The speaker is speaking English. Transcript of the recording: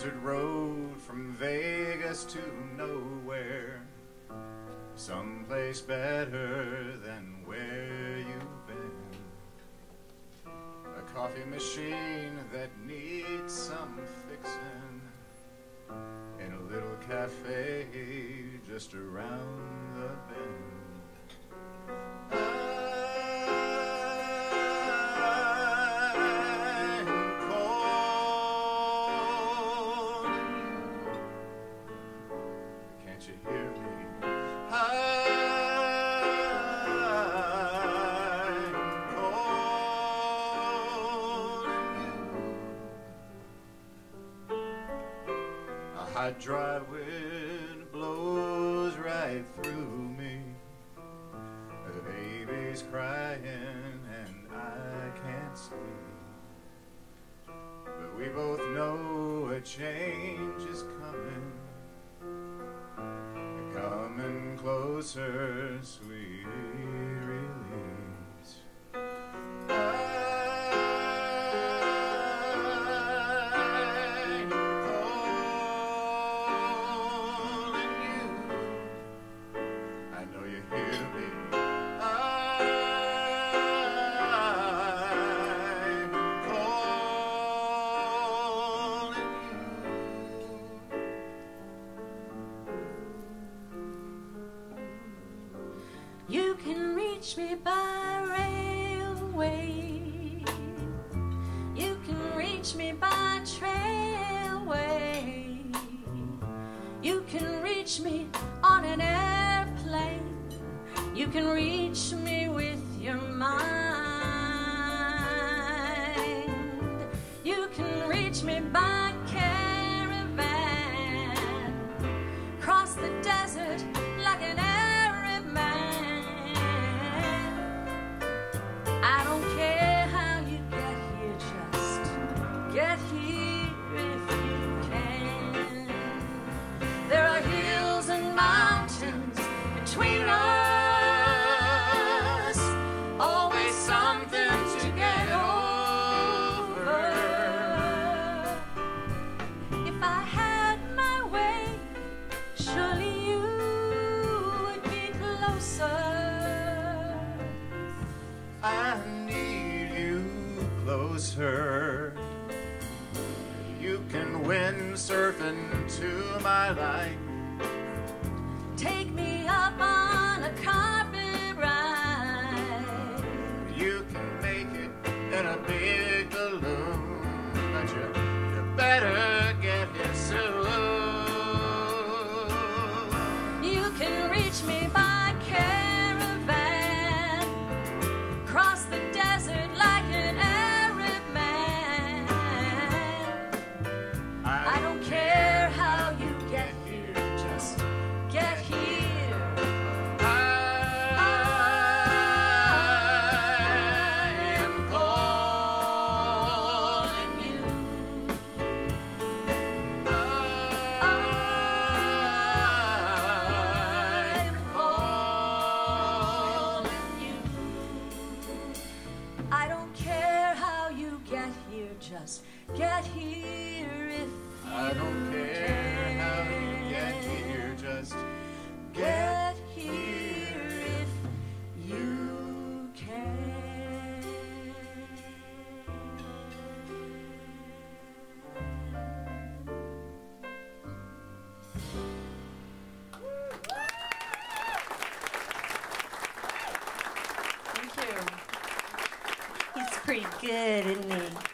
desert road from Vegas to nowhere. Someplace better than where you've been. A coffee machine that needs some fixing. In a little cafe just around the bend. Can't you hear me? I'm calling you. A hot dry wind blows right through me. The baby's crying and I can't sleep. But we both know a change closer, sweet reach me by railway. You can reach me by trailway. You can reach me on an airplane. You can reach me with your mind. Closer. You can windsurf into my life. Take me up on a just get here if I don't care how you get here, just get get here if you can. Thank you. He's pretty good, isn't he?